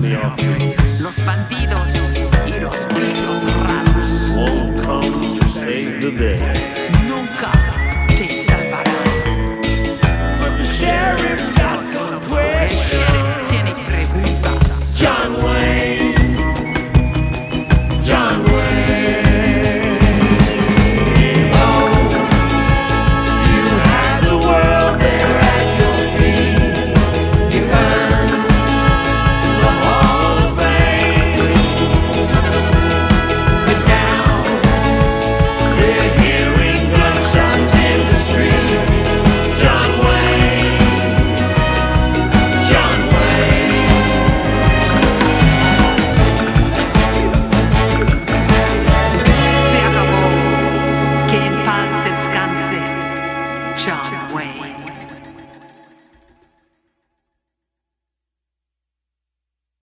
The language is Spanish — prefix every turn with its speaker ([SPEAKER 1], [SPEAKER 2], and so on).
[SPEAKER 1] Los
[SPEAKER 2] bandidos y los bichos raros.
[SPEAKER 1] Won't come to save the day.